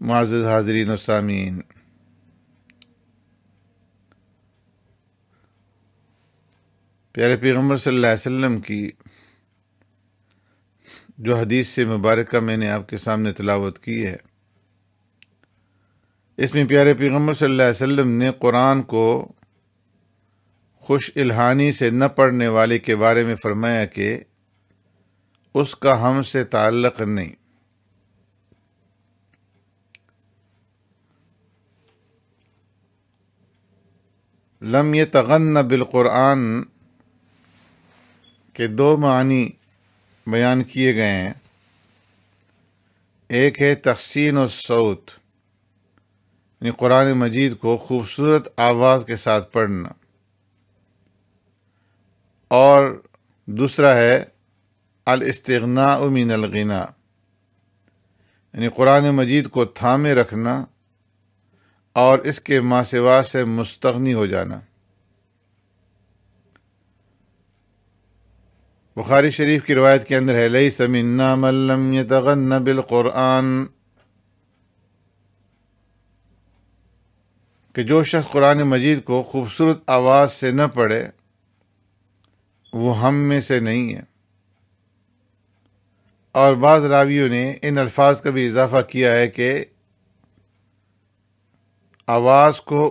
मुआज़ हाजरीन सामीन प्यारे पैगंबर सल्लल्लाहु अलैहि वसल्लम की, जो हदीस से मुबारक मैंने आपके सामने तलावत की है। इसमें प्यारे पैगंबर सल्लल्लाहु अलैहि वसल्लम ने कुरान को खुश इल्हानी से न पढ़ने वाले के बारे में फरमाया कि उसका हमसे ताल्लक नहीं। लम ये तगन्न बिलकुरान के दो मानी बयान किए गए हैं। एक है तहसीन और सऊत, यानी कुरान मजीद को खूबसूरत आवाज़ के साथ पढ़ना। और दूसरा है अल इस्तना उमिन अलगिना यानी कुरान मजीद को थामे रखना। और इसके मासेवा से मुस्तगनी हो जाना। बुखारी शरीफ की रवायत के अंदर है लई समिन्ना मल्लम यतगन्न कि जो शख्स कुरान मजीद को खूबसूरत आवाज़ से न पढ़े, वो हम में से नहीं है। और बाज़ रावियों ने इन अल्फाज का भी इजाफा किया है कि आवाज़ को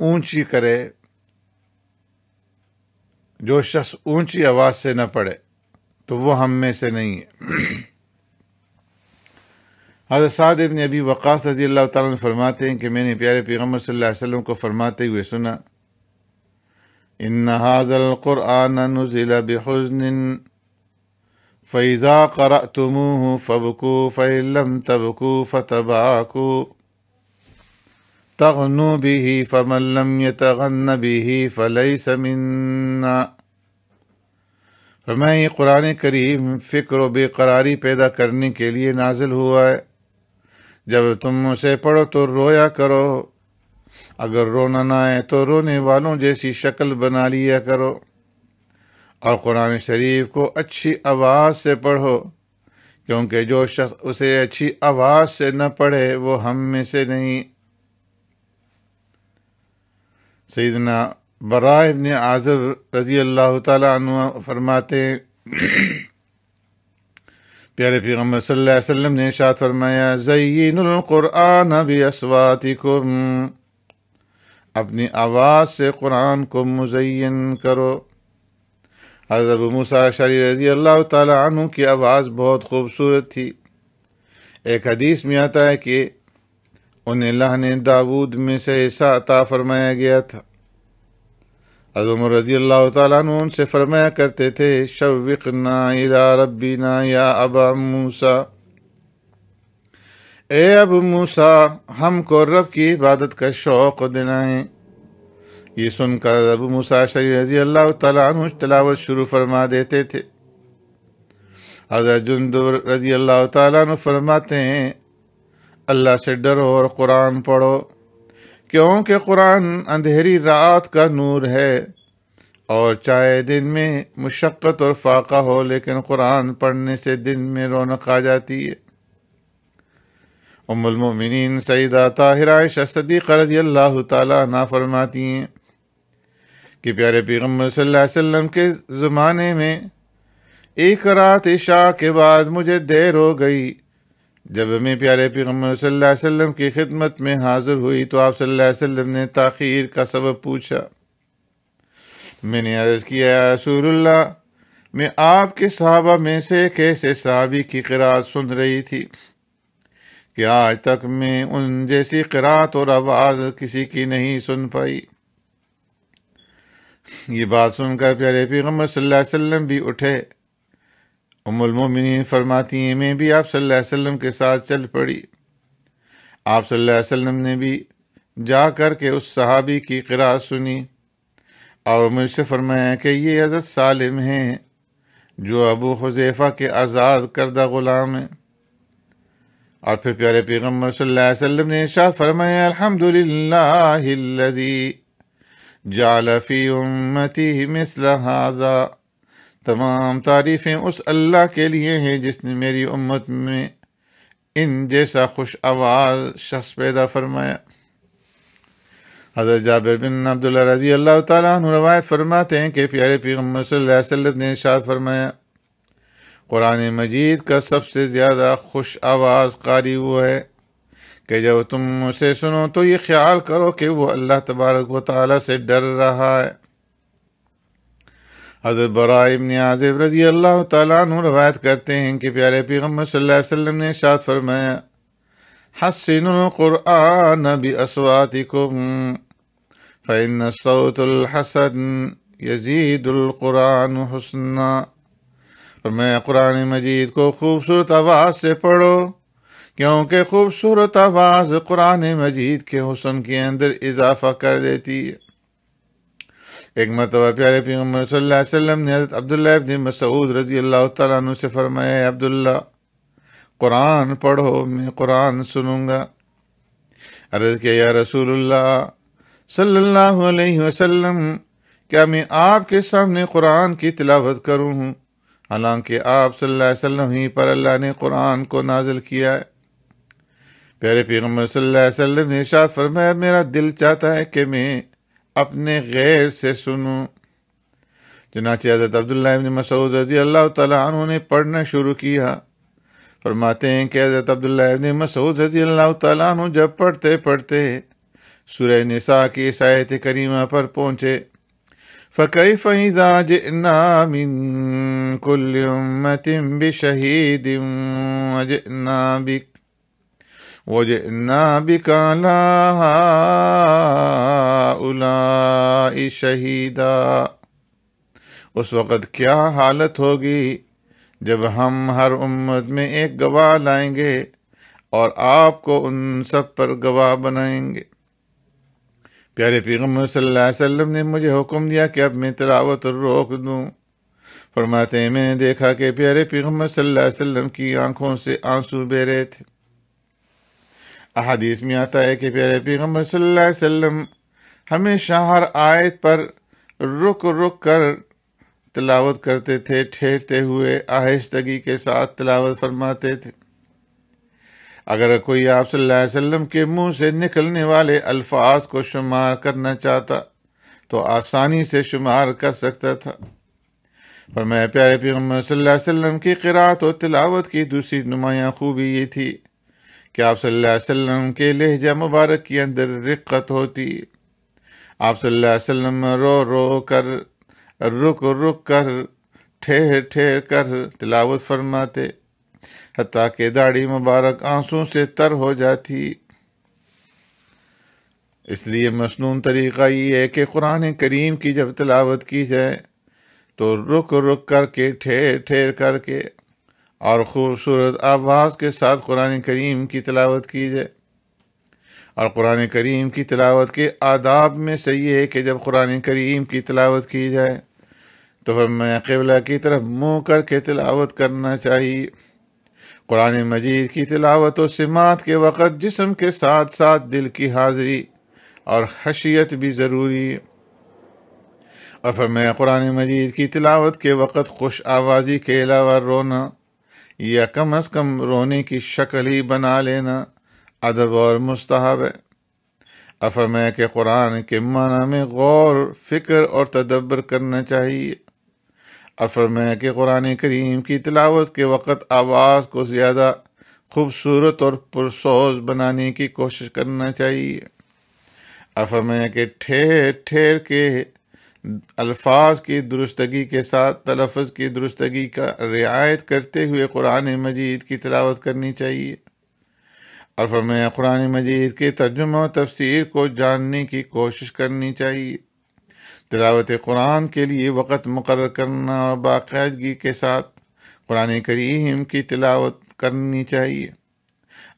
ऊँची करे, जो शख्स ऊँची आवाज़ से न पढ़े तो वो हम में से नहीं है। हज़रत साद इबन अभी वक़ास रज़ी अल्लाह ताला फरमाते हैं कि मैंने प्यारे पैगंबर सल्लल्लाहु अलैहि वसल्लम को फरमाते हुए सुना इन हाजल क़ुरान नुज़िल बिहुज़्न फ़ैज़ा क़रअतुमूहु फ़बकू फ़इल्लम तबकू, फ़तबाकू। तगनु बिही फमल्लम यतगन बिही फलैस मिन्ना। फरमाया ये कुरान करीम फ़िक्र बेकरारी पैदा करने के लिए नाजिल हुआ है। जब तुम उसे पढ़ो तो रोया करो। अगर रोना ना आए तो रोने वालों जैसी शक्ल बना लिया करो। और कुरान शरीफ को अच्छी आवाज़ से पढ़ो, क्योंकि जो शख्स उसे अच्छी आवाज़ से न पढ़े, वो हम में से नहीं। सईदना बरा इबन आज़ब रज़ी अल्लाह तु फरमाते, प्यारे पैगंबर सल्लल्लाहु अलैहि वसल्लम ने शाद फरमाया, ज़य्यिनुल क़ुरआन भी असवातिकुम। अपनी आवाज़ से कुरान को मुजयन करो। हज़रत मूसा शरी रज़ी अल्लाह तु की आवाज़ बहुत खूबसूरत थी। एक हदीस में आता है कि उन्हें ने दाऊद में से ऐसा अता फरमाया गया था। हजम रज़ी अल्लाह तु उनसे फरमाया करते थे शविकना इला रब्बीना या अबा मूसा। ए अब मूसा, हमको रब की इबादत का शौक दिलाएँ ये सुनकर अबू मूसा शरी रज़ी अल्लाह तु तलावत शुरू फरमा देते थे। हज़रत जुंदुर रज़ी अल्लाह तु फरमाते हैं अल्लाह से डरो और कुरान पढ़ो, क्योंकि कुरान अंधेरी रात का नूर है। और चाहे दिन में मुशक्क़त और फाका हो, लेकिन कुरान पढ़ने से दिन में रौनक आ जाती है। उम्मिन सईदा ताहिरा सदीक़ रज़ी अल्लाह ताला फरमाती हैं कि प्यारे पैगंबर सल्लल्लाहु अलैहि वसल्लम के ज़माने में एक रात इशा के बाद मुझे देर हो गई। जब मैं प्यारे पैगंबर वसल्लम की खिदमत में हाजिर हुई तो आप सल्लल्लाहु अलैहि वसल्लम ने ताखीर का सबब पूछा। मैंने अर्ज़ किया रसूलुल्लाह, मैं आपके सहाबा में से कैसे साहबी की किरात सुन रही थी कि आज तक मैं उन जैसी किरात और आवाज़ किसी की नहीं सुन पाई? ये बात सुनकर प्यारे पैगंबर सल्लल्लाहु अलैहि वसल्लम भी उठे। उमुलमिन फरमाती हैं, मैं भी आप सल्लल्लाहु अलैहि वसल्लम के साथ चल पड़ी। आप सल्लल्लाहु अलैहि वसल्लम ने भी जा कर के उस सहाबी की किरात सुनी और मुझसे फरमाया कि ये हज़रत सालिम हैं, जो अबू हुजैफा के आज़ाद करदा ग़ुलाम हैं। और फिर प्यारे पैगंबर सल्लल्लाहु अलैहि वसल्लम ने इरशाद फरमाया, अल्हम्दुलिल्लाहिल्लज़ी जाल फ़ी उम्मती मिसल हाजा। तमाम तारीफ़ें उस अल्लाह के लिए हैं जिसने मेरी उम्मत में इन जैसा खुश आवाज़ शख्स पैदा फरमाया। हज़रत जाबिर बिन अब्दुल्ला रज़ी अल्लाह तु रवायत फरमाते हैं कि प्यारे पैगंबर वसल्लम ने इरशाद फरमाया, कुरान मजीद का सबसे ज़्यादा खुश आवाज़ कारी वो है कि जब तुम उसे सुनो तो ये ख्याल करो कि वो अल्लाह तबारक व से डर रहा है। हज़रत बरा इब्न आज़िब रज़ी अल्लाह तु रवायत करते हैं कि प्यारे पैगंबर सल्लल्लाहु अलैहि वसल्लम ने शाद फरमाया हसिनुल क़ुरआन बि अस्वातिकुम फ़इन सौतुल हसन यजीदुल क़ुरआन हुस्ना। फरमाया कुरान मजीद को खूबसूरत आवाज़ से पढ़ो, क्योंकि खूबसूरत आवाज़ कुरान मजीद के हुसन के अंदर इजाफा कर देती है। एक मरतबा प्यारे पैगंबर वसल्लम ने हज़रत अब्दुल्ला इब्न मसूद रज़ी अल्लाह तु से फरमाया अब्दुल्ला कुरान पढ़ो मैं कुरान सुनूँगा अर्ज़ किया या रसूलुल्लाह सल्लल्लाहु अलैहि वसल्लम क्या मैं आपके सामने कुरान की तिलावत करूँ हालाँकि आप सल्लल्लाहु अलैहि वसल्लम ही पर अल्लाह ने कुरान को नाजिल किया है प्यारे पैगंबर सल्लल्लाहु अलैहि वसल्लम ने इरशाद फरमाया मेरा दिल चाहता है कि मैं अपने गैर से सुनूं। चनाचे हज़रत अब्दुल्ला इब्न मसूद रज़ी अल्लाह तआला ने पढ़ना शुरू किया। फरमाते हैं कि हज़रत अब्दुल्ला इब्न मसूद रज़ी अल्लाह तआला जब पढ़ते पढ़ते सूरह निसा की इस आयत करीमा पर पहुँचे। फ़कैफ़ इज़ा जिअना मिन कुल्लि उम्मतिन बिशहीदिन वजिअना बिक वजिअना बिक अला हाउलाई शहीदा उस वक़्त क्या हालत होगी जब हम हर उम्मत में एक गवाह लाएँगे और आपको उन सब पर गवाह बनाएँगे प्यारे पैगंबर सल्लल्लाहु अलैहि वसल्लम ने मुझे हुक्म दिया कि अब मैं तिलावत रोक दूँ फरमाते मैंने देखा कि प्यारे पैगंबर सल्लल्लाहु अलैहि वसल्लम की आँखों से आँसू बह रहे थे अहादीस में आता है कि प्यारे पैगंबर सल्लल्लाहु अलैहि वसल्लम हमेशा हर आयत पर रुक रुक कर तिलावत करते थे, ठहरते हुए आहिस्तगी के साथ तिलावत फरमाते थे। अगर कोई आप सल्लल्लाहु अलैहि वसल्लम के मुँह से निकलने वाले अल्फाज को शुमार करना चाहता तो आसानी से शुमार कर सकता था। पर मैं प्यारे पैगंबर सल्लल्लाहु अलैहि वसल्लम की किरात और तिलावत की दूसरी नुमाया खूबी ये थी कि आप सल्लल्लाहु अलैहि वसल्लम के लहजा मुबारक के अंदर रिक्कत होती। आप सल्लल्लाहु अलैहि वसल्लम रो रो कर, रुक रुक कर ठहर ठहर कर तिलावत फरमाते हती के दाढ़ी मुबारक आँसू से तर हो जाती। इसलिए मसनून तरीक़ा ये है कि कुरान करीम की जब तलावत की जाए तो रुक रुक करके, ठेर ठेर करके और ख़ूबसूरत आवाज़ के साथ कुरान करीम की तलावत की जाए और कुरान करीम की तलावत के आदाब में सही है कि जब कुरान करीम की तलावत की जाए तो फिर मैं कबला की तरफ़ मुँह करके तलावत करना चाहिए। कुरान मजीद की तिलावत और सिमात के वक़्त जिसम के साथ साथ दिल की हाजिरी और हशियत भी ज़रूरी और फिर मैं कुरान मजीद की तिलावत के वक़्त खुश आवाज़ी के अलावा रोना या कम अज़ कम रोने की शक्ल ही बना लेना, अदब और मुस्तहब है। अफरमाया के कुरान के माना में गौर, फ़िक्र और तदब्बर करना चाहिए। और फरमाया कि कुरान करीम की तिलावत के वक़्त आवाज़ को ज़्यादा खूबसूरत और पुरसोज बनाने की कोशिश करना चाहिए। और फरमाया कि ठेर ठेर के अल्फाज की दुरुस्तगी के साथ तलफ़ की दुरुस्तगी का रियायत करते हुए कुरान मजीद की तलावत करनी चाहिए। और फरमाया, कुरान मजीद के तर्जुमा तफसीर को जानने की कोशिश करनी चाहिए। तलावत कुरान के लिए वक़्त मुकर करना और बाकायदगी के साथ कुरान करीम की तिलावत करनी चाहिए।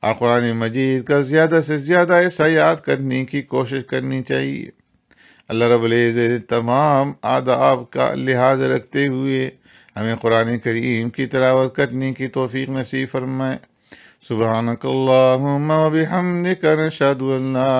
और कुरान मजीद का ज़्यादा से ज़्यादा ऐसा याद करने की कोशिश करनी चाहिए। अल्लाह रबुल्ज़ तमाम आदाब का लिहाज रखते हुए हमें कुरान करीम की तलावत करने की तोफ़ी नसीब फरमाए। सुबहानक बिहम्दिक नशहदु अल्ला